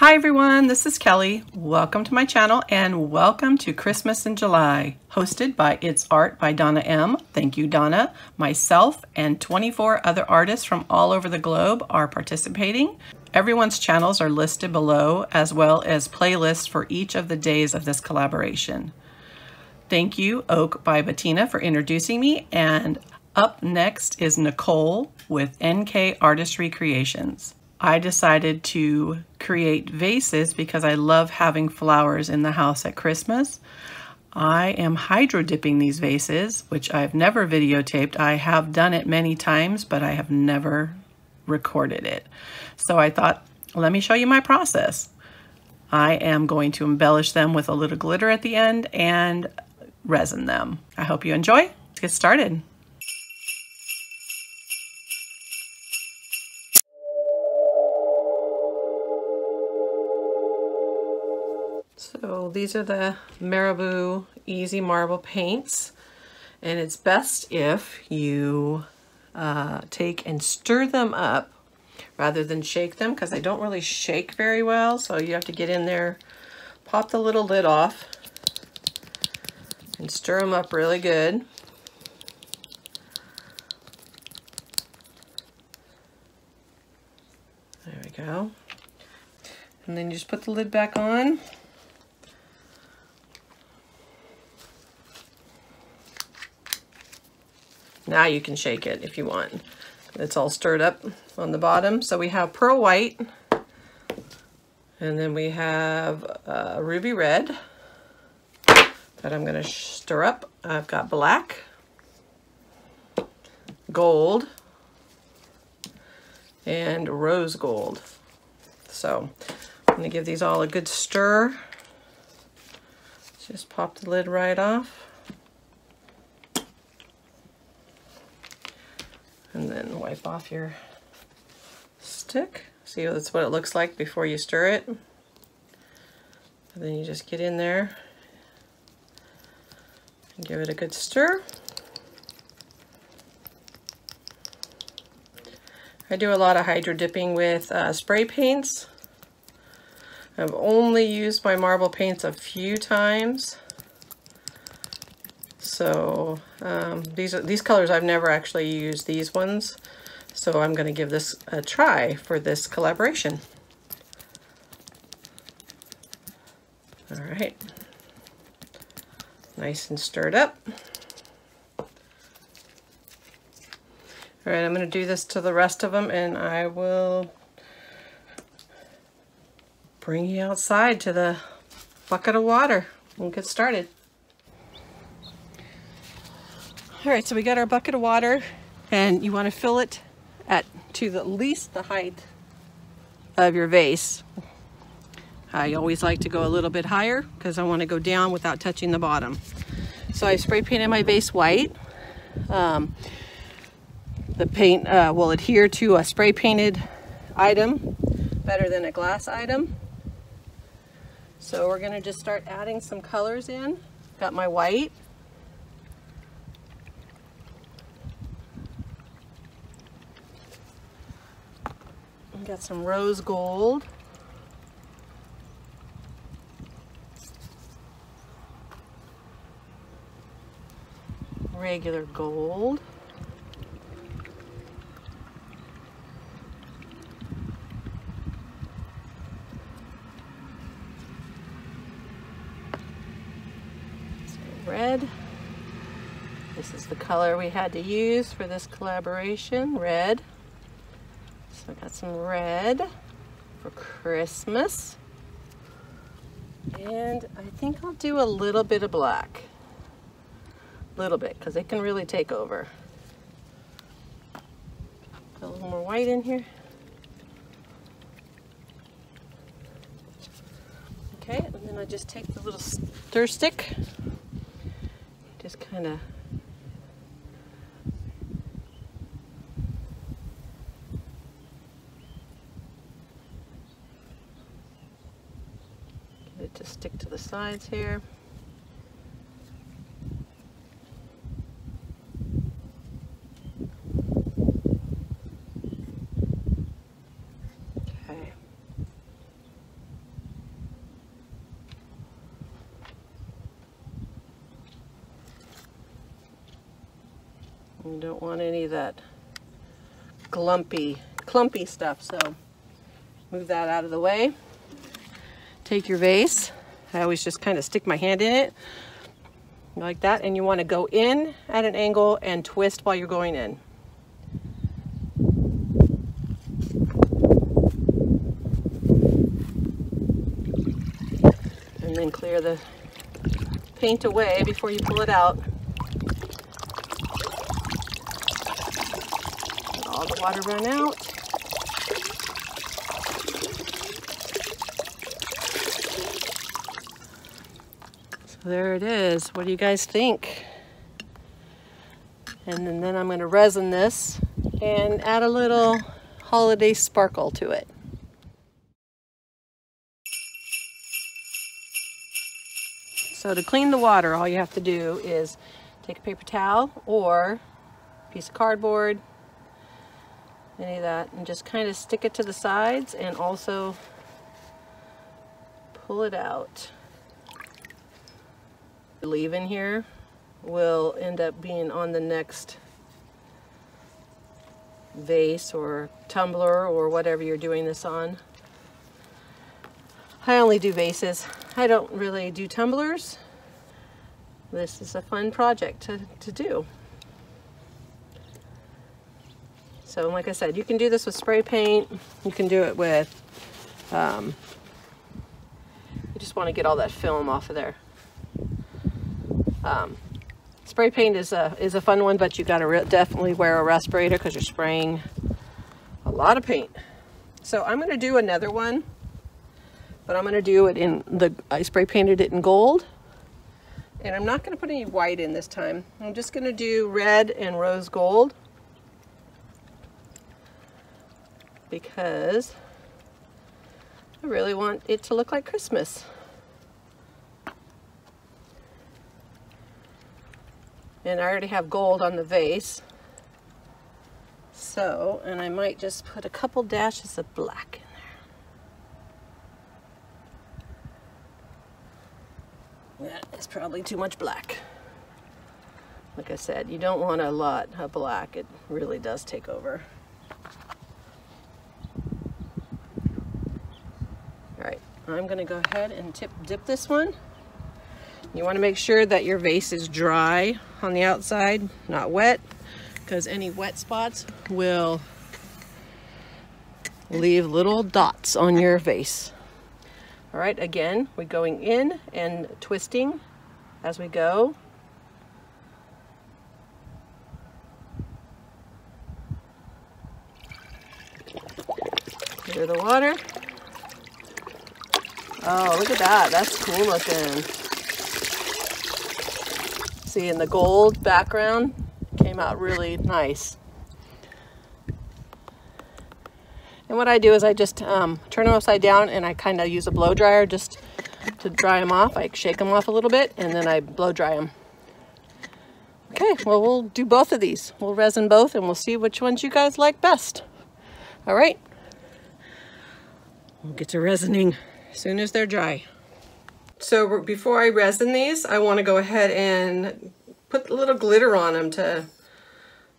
Hi everyone, this is Kelly. Welcome to my channel and welcome to Christmas in July, hosted by It's Art by Donna M. Thank you, Donna. Myself and 24 other artists from all over the globe are participating. Everyone's channels are listed below, as well as playlists for each of the days of this collaboration. Thank you, Oak by Bettina, for introducing me, and up next is Nicole with NK Artistry Creations. I decided to create vases because I love having flowers in the house at Christmas. I am hydro dipping these vases, which I've never videotaped. I have done it many times, but I have never recorded it. So I thought, let me show you my process. I am going to embellish them with a little glitter at the end and resin them. I hope you enjoy. Let's get started. These are the Marabu Easy Marble paints. And it's best if you uh, take and stir them up rather than shake them because they don't really shake very well. So you have to get in there, pop the little lid off, and stir them up really good. There we go. And then you just put the lid back on. Now you can shake it if you want. It's all stirred up on the bottom. So we have pearl white, and then we have uh, ruby red that I'm gonna stir up. I've got black, gold, and rose gold. So I'm gonna give these all a good stir. Just pop the lid right off. and then wipe off your stick. See, that's what it looks like before you stir it. And then you just get in there and give it a good stir. I do a lot of hydro dipping with uh, spray paints. I've only used my marble paints a few times. So um, these are, these colors I've never actually used these ones. So I'm going to give this a try for this collaboration. All right. Nice and stirred up. All right, I'm going to do this to the rest of them and I will bring you outside to the bucket of water. We'll get started. All right, so we got our bucket of water and you want to fill it at to the least the height of your vase. I always like to go a little bit higher because I want to go down without touching the bottom. So I spray painted my vase white. Um, the paint uh, will adhere to a spray painted item better than a glass item. So we're going to just start adding some colors in. Got my white. Got some rose gold. Regular gold. red. This is the color we had to use for this collaboration, red. So I got some red for Christmas. And I think I'll do a little bit of black. A little bit, because it can really take over. Put a little more white in here. Okay, and then I just take the little stir stick, just kind of Stick to the sides here. Okay. You don't want any of that glumpy, clumpy stuff, so move that out of the way. Take your vase. I always just kind of stick my hand in it like that. And you want to go in at an angle and twist while you're going in. And then clear the paint away before you pull it out. Let all the water run out. There it is. What do you guys think? And then, then I'm going to resin this and add a little holiday sparkle to it. So to clean the water, all you have to do is take a paper towel or a piece of cardboard, any of that, and just kind of stick it to the sides and also pull it out. Leave in here will end up being on the next vase or tumbler or whatever you're doing this on. I only do vases. I don't really do tumblers. This is a fun project to, to do. So like I said, you can do this with spray paint. You can do it with, um, you just want to get all that film off of there. Um, spray paint is a, is a fun one, but you got to definitely wear a respirator because you're spraying a lot of paint. So I'm going to do another one but I'm going to do it in the, I spray painted it in gold. And I'm not going to put any white in this time. I'm just going to do red and rose gold. Because I really want it to look like Christmas. And I already have gold on the vase. So, and I might just put a couple dashes of black in. There that is probably too much black. Like I said, you don't want a lot of black. It really does take over. All right, I'm gonna go ahead and tip, dip this one. You wanna make sure that your vase is dry on the outside, not wet, because any wet spots will leave little dots on your vase. All right, again, we're going in and twisting as we go. Clear the water. Oh, look at that. That's cool looking. See, in the gold background, came out really nice. And what I do is I just um, turn them upside down and I kind of use a blow dryer just to dry them off. I shake them off a little bit and then I blow dry them. Okay, well, we'll do both of these. We'll resin both and we'll see which ones you guys like best. All right. We'll get to resining as soon as they're dry. So before I resin these, I want to go ahead and put a little glitter on them to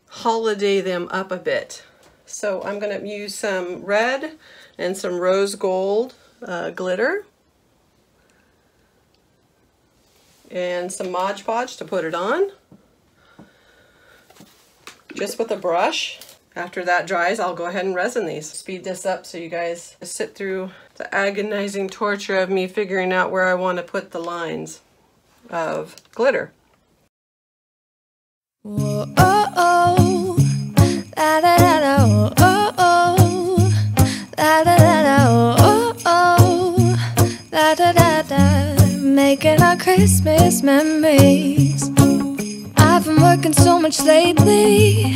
holiday them up a bit. So I'm going to use some red and some rose gold uh, glitter and some Mod Podge to put it on. Just with a brush. After that dries, I'll go ahead and resin these. Speed this up so you guys sit through the agonizing torture of me figuring out where I want to put the lines of glitter. Oh, oh. La, la, la, la, oh, oh, La, la, la, la, oh, oh, La, da, da, da. Making our Christmas memories. I've been working so much lately.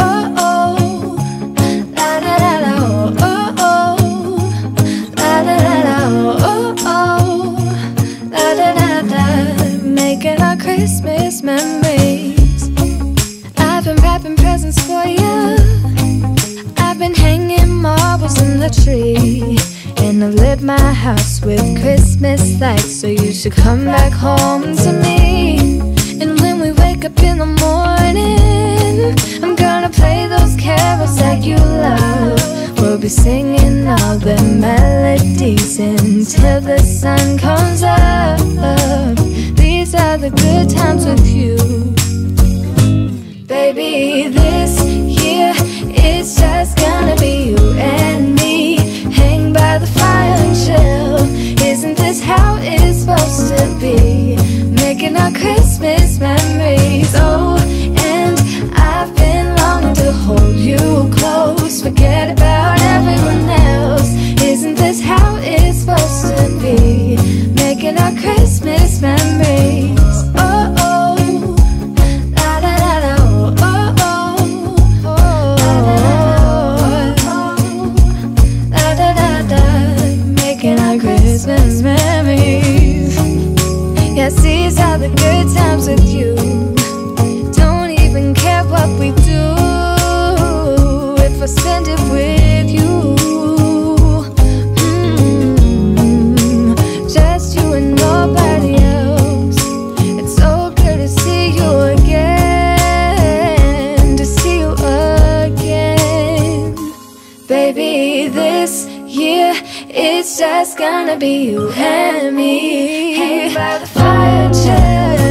Tree. And I've lit my house with Christmas lights. So you should come back home to me. And when we wake up in the morning, I'm gonna play those carols that you love. We'll be singing all the melodies until the sun comes up. These are the good times with you. Baby, this our Christmas memories. Oh, These are the good times with you. Don't even care what we do if I spend it with you. Mm, just you and nobody else. It's so good to see you again, to see you again. Baby, this year it's just gonna be you and me. Hang by the fire, chill.